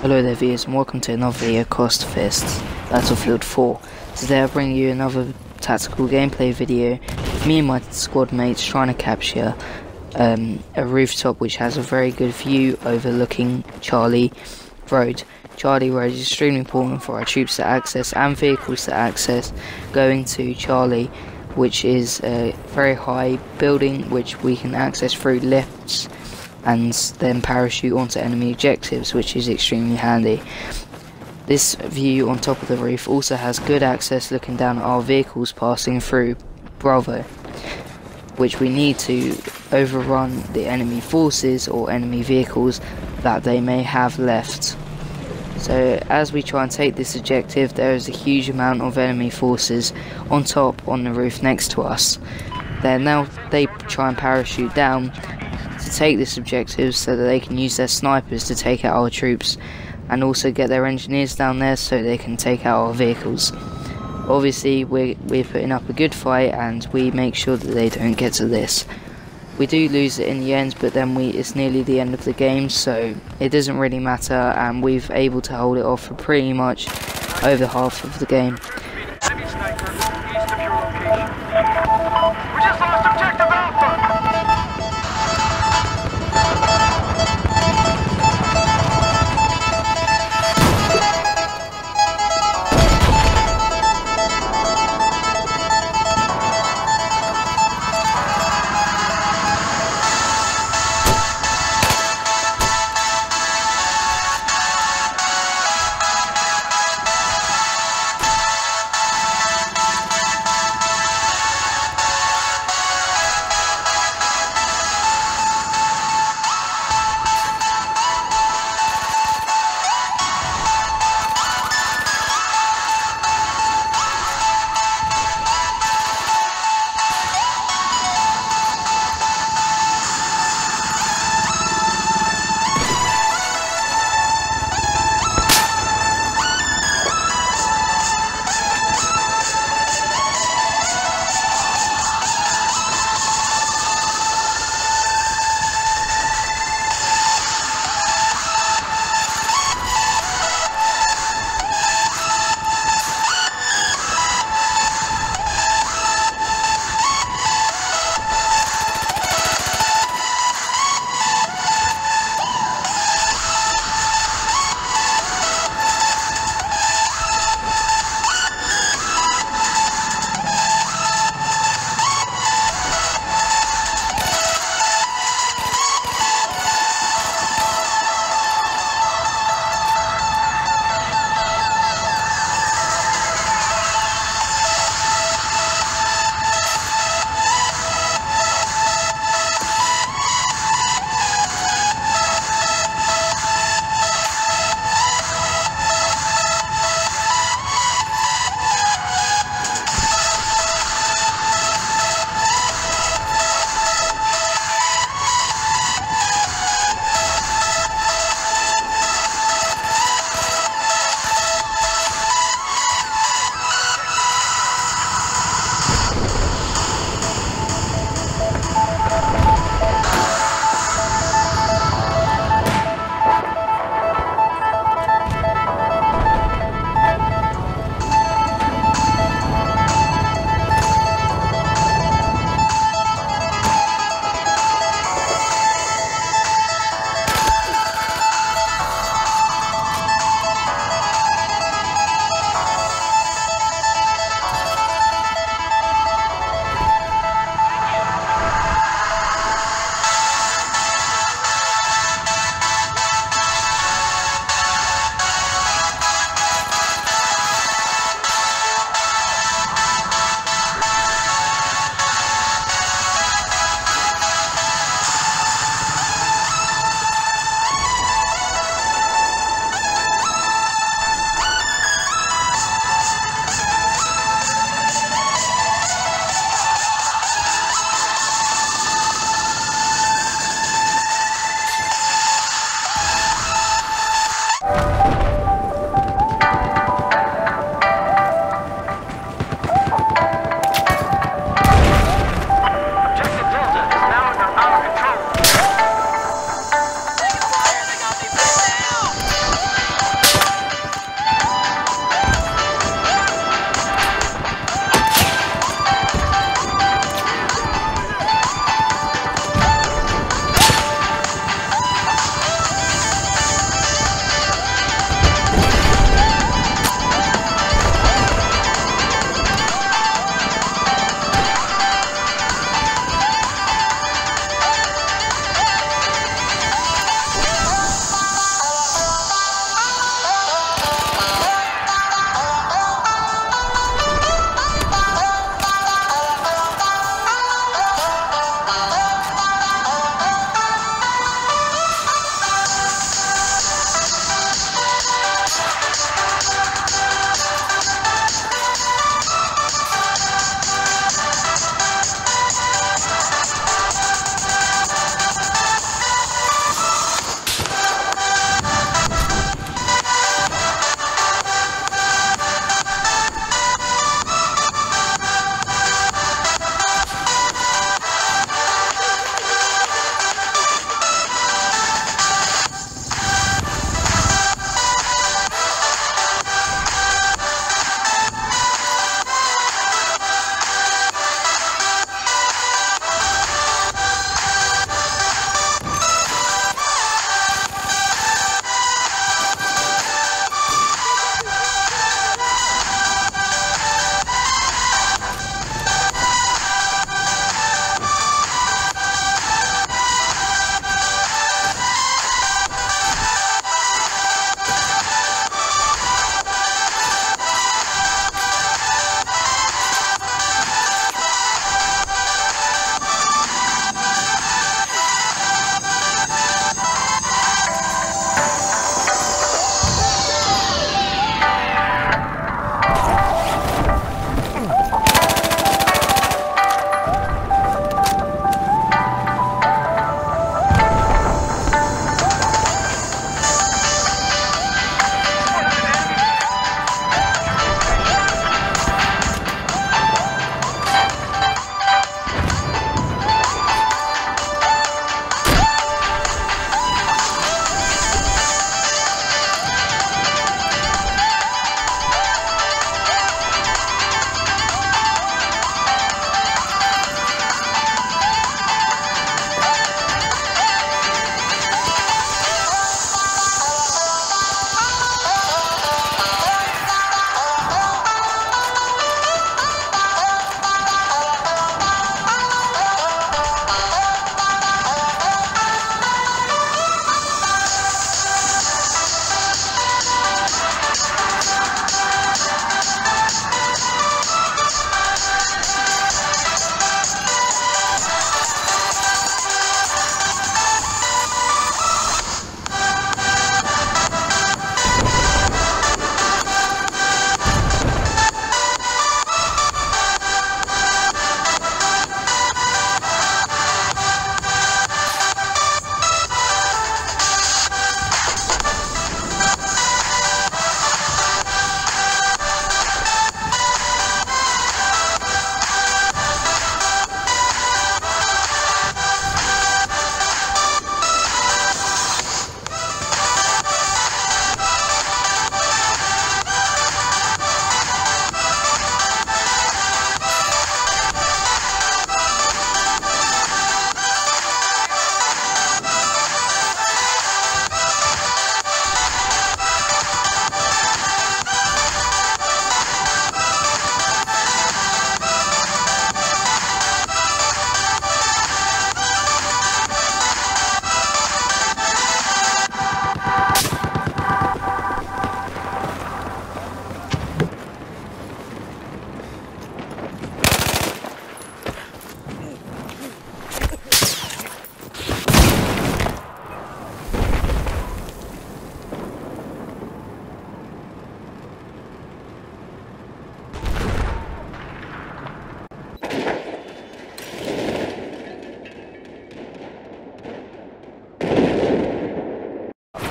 Hello there viewers and welcome to another video Crossed Fists Battlefield 4. Today I bring you another tactical gameplay video me and my squad mates trying to capture um, a rooftop which has a very good view overlooking Charlie Road. Charlie Road is extremely important for our troops to access and vehicles to access going to Charlie which is a very high building which we can access through lifts and then parachute onto enemy objectives, which is extremely handy. This view on top of the roof also has good access looking down at our vehicles passing through Bravo, which we need to overrun the enemy forces or enemy vehicles that they may have left. So as we try and take this objective, there is a huge amount of enemy forces on top on the roof next to us. Then now they try and parachute down to take this objective so that they can use their snipers to take out our troops and also get their engineers down there so they can take out our vehicles. Obviously we're, we're putting up a good fight and we make sure that they don't get to this. We do lose it in the end but then we it's nearly the end of the game so it doesn't really matter and we've able to hold it off for pretty much over half of the game.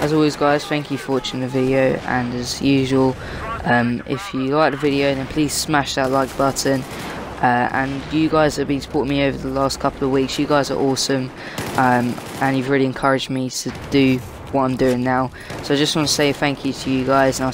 As always guys thank you for watching the video and as usual um, if you like the video then please smash that like button. Uh, and you guys have been supporting me over the last couple of weeks. You guys are awesome um, and you've really encouraged me to do what I'm doing now. So I just want to say thank you to you guys and I'll